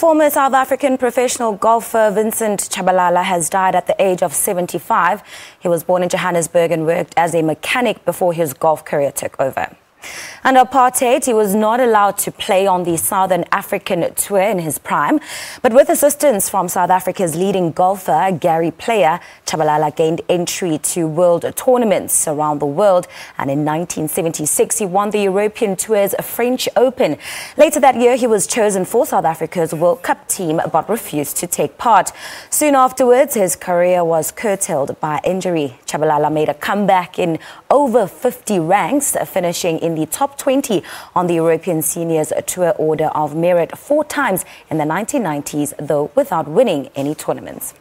Former South African professional golfer Vincent Tshabalala has died at the age of 75. He was born in Johannesburg and worked as a mechanic before his golf career took over. Under apartheid, he was not allowed to play on the Southern African tour in his prime. But with assistance from South Africa's leading golfer, Gary Player, Tshabalala gained entry to world tournaments around the world. And in 1976, he won the European Tour's French Open. Later that year, he was chosen for South Africa's World Cup team but refused to take part. Soon afterwards, his career was curtailed by injury. Tshabalala made a comeback in over 50 ranks, finishing in the top 20 on the European Seniors Tour Order of Merit four times in the 1990s, though without winning any tournaments.